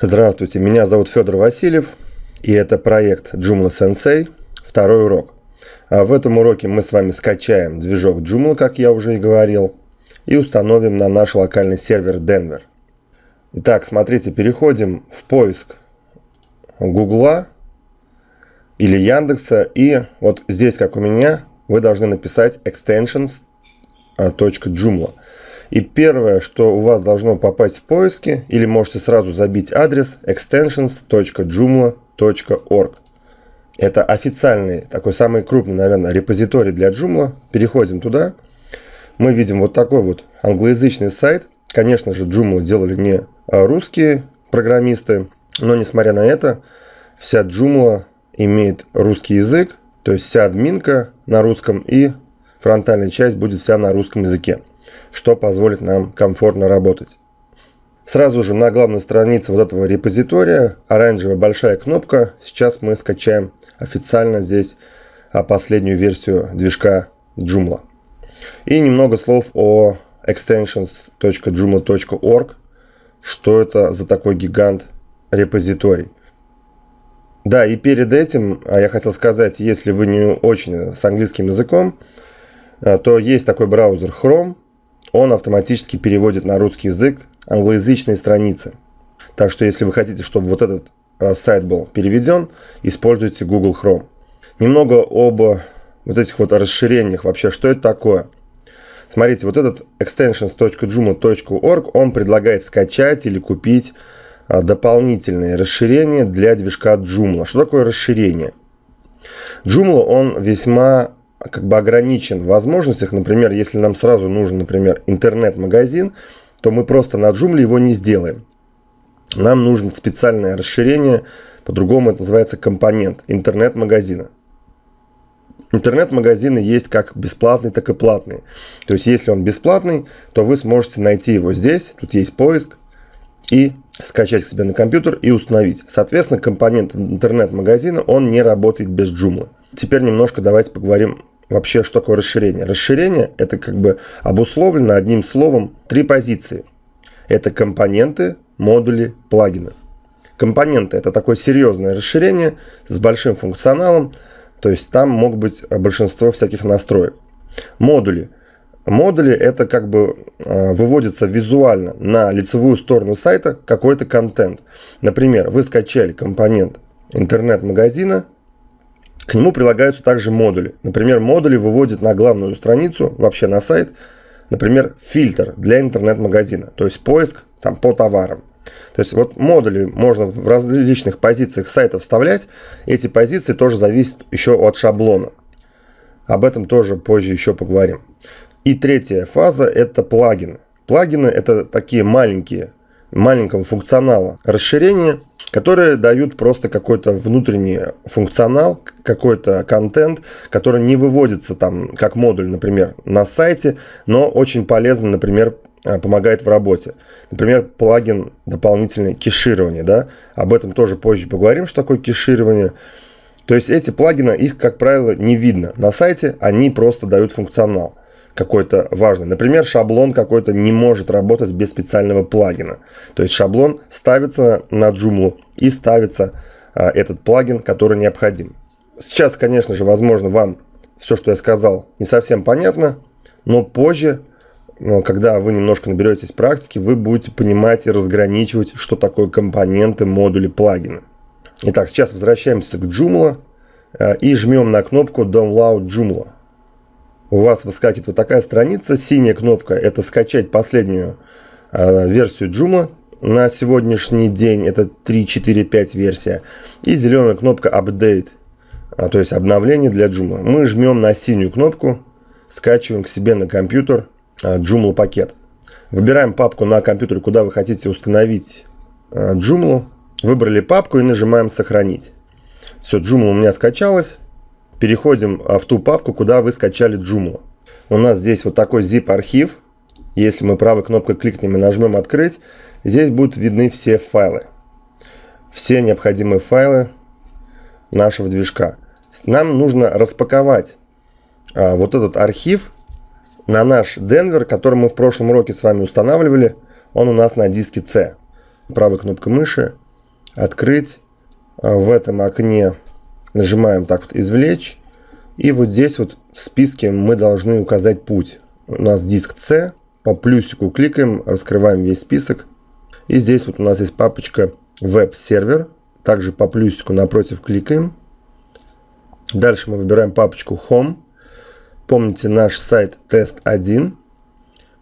Здравствуйте, меня зовут Федор Васильев, и это проект Joomla Sensei, второй урок. А в этом уроке мы с вами скачаем движок Joomla, как я уже и говорил, и установим на наш локальный сервер Denver. Итак, смотрите, переходим в поиск Гугла или Яндекса, и вот здесь, как у меня, вы должны написать extensions.joomla. И первое, что у вас должно попасть в поиски, или можете сразу забить адрес extensions.joomla.org. Это официальный, такой самый крупный, наверное, репозиторий для Joomla. Переходим туда. Мы видим вот такой вот англоязычный сайт. Конечно же, Joomla делали не русские программисты, но несмотря на это, вся Joomla имеет русский язык, то есть вся админка на русском и фронтальная часть будет вся на русском языке что позволит нам комфортно работать. Сразу же на главной странице вот этого репозитория оранжевая большая кнопка. Сейчас мы скачаем официально здесь а, последнюю версию движка Joomla. И немного слов о extensions.joomla.org, что это за такой гигант репозиторий. Да, и перед этим а, я хотел сказать, если вы не очень с английским языком, а, то есть такой браузер Chrome – он автоматически переводит на русский язык англоязычные страницы. Так что если вы хотите, чтобы вот этот э, сайт был переведен, используйте Google Chrome. Немного об вот этих вот расширениях вообще, что это такое. Смотрите, вот этот extensions.joomla.org, он предлагает скачать или купить а, дополнительные расширения для движка Joomla. Что такое расширение? Joomla, он весьма как бы ограничен в возможностях. Например, если нам сразу нужен, например, интернет-магазин, то мы просто на Joomla его не сделаем. Нам нужно специальное расширение, по-другому это называется компонент интернет-магазина. Интернет-магазины есть как бесплатные, так и платные. То есть, если он бесплатный, то вы сможете найти его здесь, тут есть поиск, и скачать к себе на компьютер и установить. Соответственно, компонент интернет-магазина, он не работает без Joomla. Теперь немножко давайте поговорим вообще, что такое расширение. Расширение – это как бы обусловлено одним словом три позиции. Это компоненты, модули, плагины. Компоненты – это такое серьезное расширение с большим функционалом, то есть там могут быть большинство всяких настроек. Модули. Модули – это как бы э, выводится визуально на лицевую сторону сайта какой-то контент. Например, вы скачали компонент интернет-магазина – к нему прилагаются также модули. Например, модули выводят на главную страницу, вообще на сайт, например, фильтр для интернет-магазина, то есть поиск там, по товарам. То есть вот модули можно в различных позициях сайта вставлять. Эти позиции тоже зависят еще от шаблона. Об этом тоже позже еще поговорим. И третья фаза это плагины. Плагины это такие маленькие маленького функционала расширения, которые дают просто какой-то внутренний функционал, какой-то контент, который не выводится там как модуль, например, на сайте, но очень полезно, например, э, помогает в работе. Например, плагин дополнительное кеширование, да, об этом тоже позже поговорим, что такое кеширование. То есть эти плагины, их, как правило, не видно на сайте, они просто дают функционал какой-то важный. Например, шаблон какой-то не может работать без специального плагина. То есть шаблон ставится на Joomla и ставится а, этот плагин, который необходим. Сейчас, конечно же, возможно, вам все, что я сказал, не совсем понятно, но позже, когда вы немножко наберетесь практики, вы будете понимать и разграничивать, что такое компоненты, модули, плагины. Итак, сейчас возвращаемся к Joomla а, и жмем на кнопку Download Joomla у вас выскакивает вот такая страница. Синяя кнопка – это скачать последнюю э, версию Joomla. На сегодняшний день это 3.4.5 версия. И зеленая кнопка Update, а, то есть обновление для Joomla. Мы жмем на синюю кнопку, скачиваем к себе на компьютер э, Joomla пакет. Выбираем папку на компьютере, куда вы хотите установить э, Joomla. Выбрали папку и нажимаем «Сохранить». Все, Joomla у меня скачалась переходим а, в ту папку, куда вы скачали Joomla. У нас здесь вот такой zip архив. Если мы правой кнопкой кликнем и нажмем «Открыть», здесь будут видны все файлы. Все необходимые файлы нашего движка. Нам нужно распаковать а, вот этот архив на наш Denver, который мы в прошлом уроке с вами устанавливали. Он у нас на диске C. Правой кнопкой мыши открыть. А в этом окне нажимаем так вот «Извлечь». И вот здесь вот в списке мы должны указать путь. У нас диск C, по плюсику кликаем, раскрываем весь список. И здесь вот у нас есть папочка веб-сервер. Также по плюсику напротив кликаем. Дальше мы выбираем папочку Home. Помните наш сайт тест 1.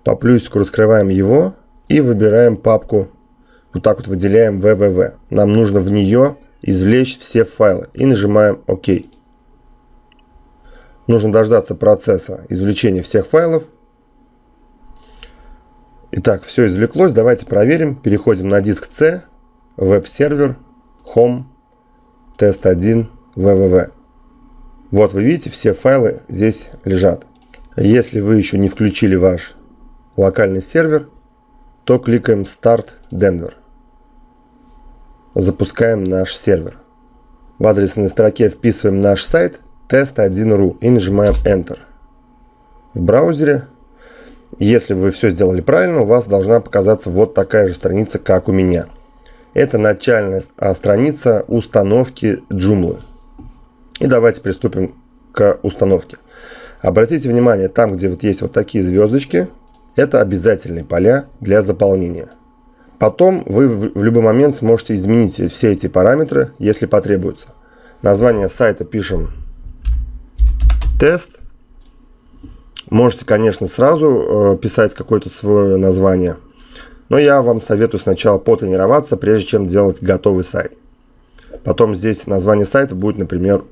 По плюсику раскрываем его и выбираем папку. Вот так вот выделяем www. Нам нужно в нее извлечь все файлы. И нажимаем ОК. Нужно дождаться процесса извлечения всех файлов. Итак, все извлеклось. Давайте проверим. Переходим на диск C, веб-сервер, Home, тест1, www. Вот вы видите, все файлы здесь лежат. Если вы еще не включили ваш локальный сервер, то кликаем Start Denver. Запускаем наш сервер. В адресной строке вписываем наш сайт test1.ru и нажимаем Enter. В браузере, если вы все сделали правильно, у вас должна показаться вот такая же страница, как у меня. Это начальная а, страница установки Joomla. И давайте приступим к установке. Обратите внимание, там, где вот есть вот такие звездочки, это обязательные поля для заполнения. Потом вы в любой момент сможете изменить все эти параметры, если потребуется. Название сайта пишем тест. Можете, конечно, сразу э, писать какое-то свое название. Но я вам советую сначала потренироваться, прежде чем делать готовый сайт. Потом здесь название сайта будет, например,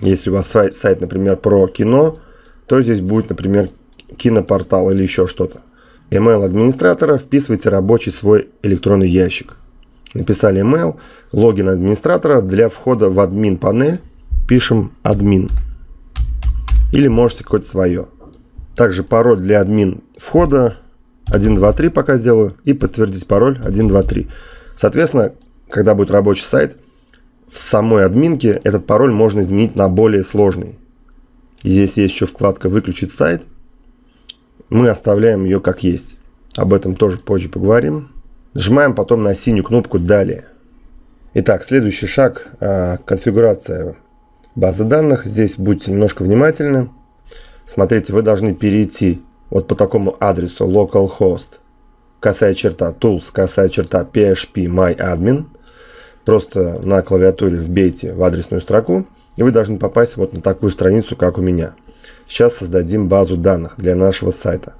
если у вас сайт, сайт например, про кино, то здесь будет, например, кинопортал или еще что-то. Email администратора вписывайте рабочий свой электронный ящик. Написали email, логин администратора для входа в админ панель пишем админ. Или можете какое-то свое. Также пароль для админ входа 123 пока сделаю и подтвердить пароль 123. Соответственно, когда будет рабочий сайт, в самой админке этот пароль можно изменить на более сложный. Здесь есть еще вкладка «Выключить сайт», мы оставляем ее как есть. Об этом тоже позже поговорим. Нажимаем потом на синюю кнопку «Далее». Итак, следующий шаг а, – конфигурация базы данных. Здесь будьте немножко внимательны. Смотрите, вы должны перейти вот по такому адресу localhost, косая черта tools, косая черта php myadmin. Просто на клавиатуре вбейте в адресную строку, и вы должны попасть вот на такую страницу, как у меня – Сейчас создадим базу данных для нашего сайта.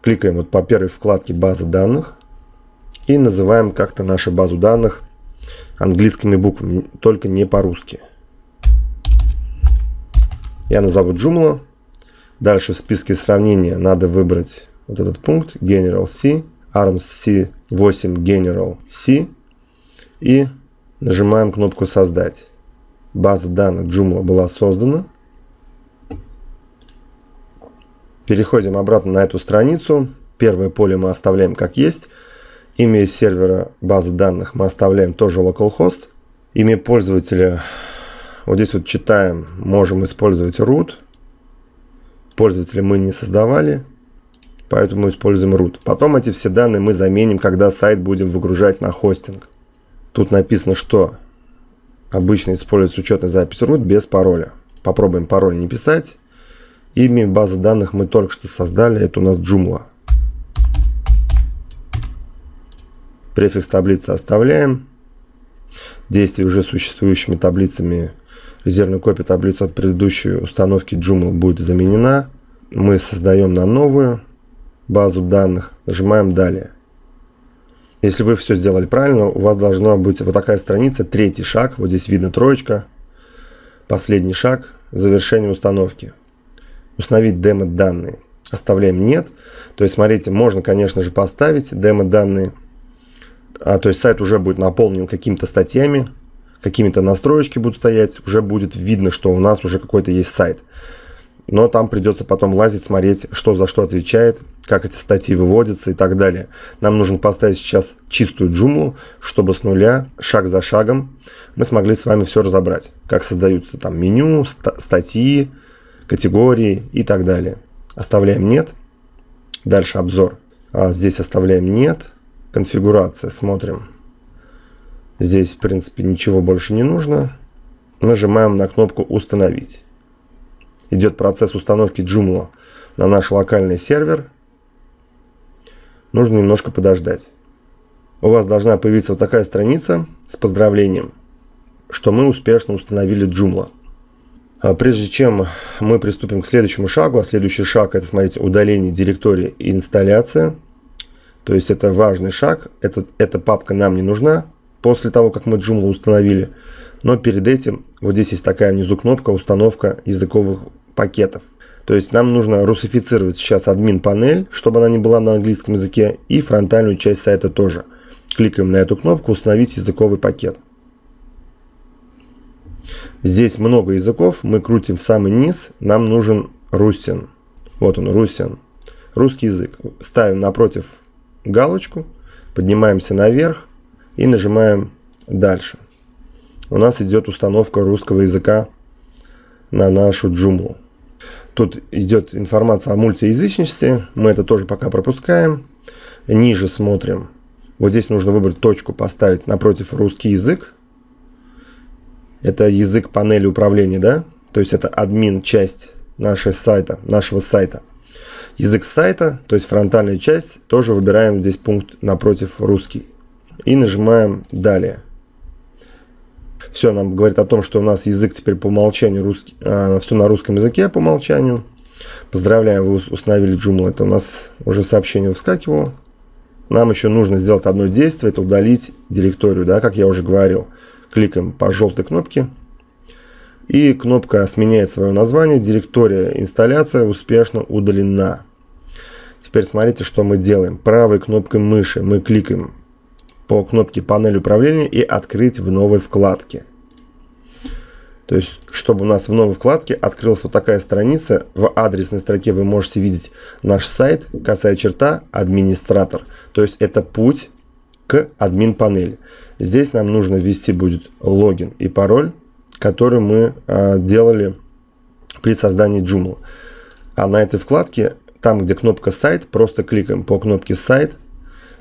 Кликаем вот по первой вкладке база данных и называем как-то нашу базу данных английскими буквами, только не по-русски. Я назову Joomla. Дальше в списке сравнения надо выбрать вот этот пункт General C, ARMS C8 General C и нажимаем кнопку создать. База данных Joomla была создана. Переходим обратно на эту страницу. Первое поле мы оставляем как есть. Имя сервера базы данных мы оставляем тоже localhost. Имя пользователя, вот здесь вот читаем, можем использовать root. Пользователя мы не создавали, поэтому используем root. Потом эти все данные мы заменим, когда сайт будем выгружать на хостинг. Тут написано, что обычно используется учетная запись root без пароля. Попробуем пароль не писать. Имя базы данных мы только что создали, это у нас Joomla. Префикс таблицы оставляем. Действие уже существующими таблицами, резервная копия таблицы от предыдущей установки Joomla будет заменена. Мы создаем на новую базу данных, нажимаем «Далее». Если вы все сделали правильно, у вас должна быть вот такая страница, третий шаг, вот здесь видно троечка, последний шаг, завершение установки установить демо-данные. Оставляем нет. То есть, смотрите, можно, конечно же, поставить демо-данные. А, то есть, сайт уже будет наполнен какими-то статьями, какими-то настроечки будут стоять. Уже будет видно, что у нас уже какой-то есть сайт. Но там придется потом лазить, смотреть, что за что отвечает, как эти статьи выводятся и так далее. Нам нужно поставить сейчас чистую джумлу, чтобы с нуля, шаг за шагом, мы смогли с вами все разобрать. Как создаются там меню, статьи, категории и так далее. Оставляем нет. Дальше обзор. А здесь оставляем нет. Конфигурация. Смотрим. Здесь, в принципе, ничего больше не нужно. Нажимаем на кнопку «Установить». Идет процесс установки Joomla на наш локальный сервер. Нужно немножко подождать. У вас должна появиться вот такая страница с поздравлением, что мы успешно установили Joomla. А прежде чем мы приступим к следующему шагу, а следующий шаг это, смотрите, удаление директории и инсталляция. То есть это важный шаг, это, эта папка нам не нужна после того, как мы Joomla установили. Но перед этим вот здесь есть такая внизу кнопка установка языковых пакетов. То есть нам нужно русифицировать сейчас админ панель, чтобы она не была на английском языке, и фронтальную часть сайта тоже. Кликаем на эту кнопку «Установить языковый пакет». Здесь много языков, мы крутим в самый низ, нам нужен русин. Вот он, русин. Русский язык. Ставим напротив галочку, поднимаемся наверх и нажимаем «Дальше». У нас идет установка русского языка на нашу джумлу. Тут идет информация о мультиязычности, мы это тоже пока пропускаем. Ниже смотрим. Вот здесь нужно выбрать точку, поставить напротив русский язык. Это язык панели управления, да? То есть это админ часть нашего сайта, нашего сайта. Язык сайта, то есть фронтальная часть, тоже выбираем здесь пункт напротив русский. И нажимаем далее. Все нам говорит о том, что у нас язык теперь по умолчанию русский, а, все на русском языке по умолчанию. Поздравляем, вы установили Joomla. Это у нас уже сообщение выскакивало. Нам еще нужно сделать одно действие, это удалить директорию, да, как я уже говорил. Кликаем по желтой кнопке. И кнопка сменяет свое название. Директория инсталляция успешно удалена. Теперь смотрите, что мы делаем. Правой кнопкой мыши мы кликаем по кнопке панель управления и открыть в новой вкладке. То есть, чтобы у нас в новой вкладке открылась вот такая страница, в адресной строке вы можете видеть наш сайт, косая черта, администратор. То есть, это путь админ панели. Здесь нам нужно ввести будет логин и пароль, который мы а, делали при создании Joomla. А на этой вкладке, там где кнопка сайт, просто кликаем по кнопке сайт,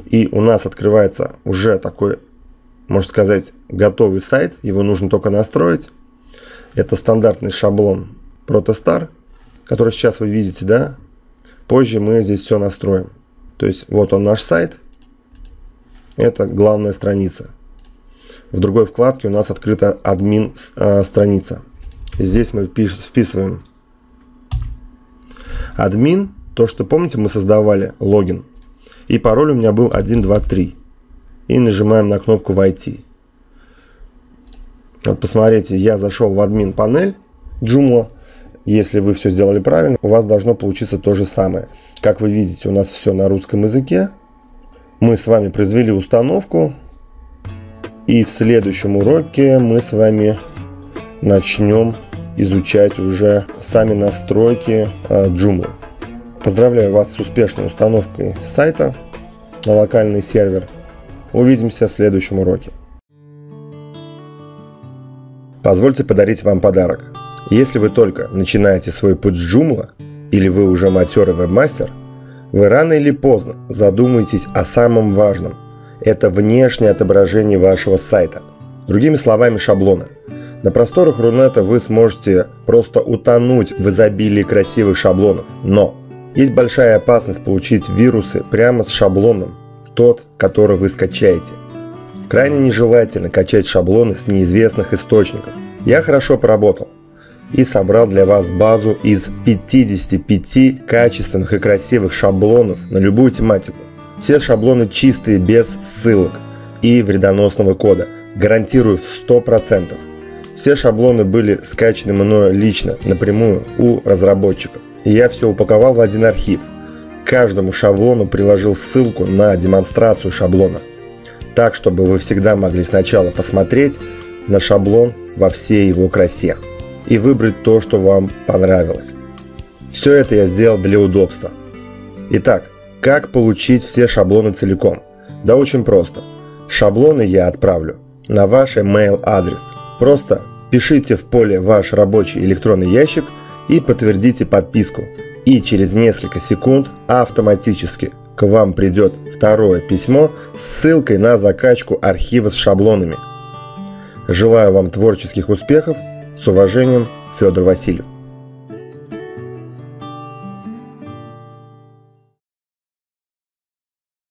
и у нас открывается уже такой, можно сказать, готовый сайт. Его нужно только настроить. Это стандартный шаблон Protostar, который сейчас вы видите, да? Позже мы здесь все настроим. То есть вот он наш сайт. Это главная страница. В другой вкладке у нас открыта админ э, страница. Здесь мы пиш, вписываем админ. То, что помните, мы создавали логин. И пароль у меня был 123. И нажимаем на кнопку «Войти». Вот посмотрите, я зашел в админ панель Joomla. Если вы все сделали правильно, у вас должно получиться то же самое. Как вы видите, у нас все на русском языке. Мы с вами произвели установку. И в следующем уроке мы с вами начнем изучать уже сами настройки э, Joomla. Поздравляю вас с успешной установкой сайта на локальный сервер. Увидимся в следующем уроке. Позвольте подарить вам подарок. Если вы только начинаете свой путь с Joomla, или вы уже матерый вебмастер, вы рано или поздно задумаетесь о самом важном. Это внешнее отображение вашего сайта. Другими словами, шаблоны. На просторах Рунета вы сможете просто утонуть в изобилии красивых шаблонов. Но есть большая опасность получить вирусы прямо с шаблоном, тот, который вы скачаете. Крайне нежелательно качать шаблоны с неизвестных источников. Я хорошо поработал и собрал для вас базу из 55 качественных и красивых шаблонов на любую тематику. Все шаблоны чистые, без ссылок и вредоносного кода. Гарантирую в 100%. Все шаблоны были скачаны мною лично, напрямую у разработчиков и я все упаковал в один архив. К каждому шаблону приложил ссылку на демонстрацию шаблона. Так, чтобы вы всегда могли сначала посмотреть на шаблон во всей его красе и выбрать то, что вам понравилось. Все это я сделал для удобства. Итак, как получить все шаблоны целиком? Да очень просто. Шаблоны я отправлю на ваш email адрес. Просто впишите в поле ваш рабочий электронный ящик – и подтвердите подписку. И через несколько секунд автоматически к вам придет второе письмо с ссылкой на закачку архива с шаблонами – Желаю вам творческих успехов. С уважением, Федор Васильев.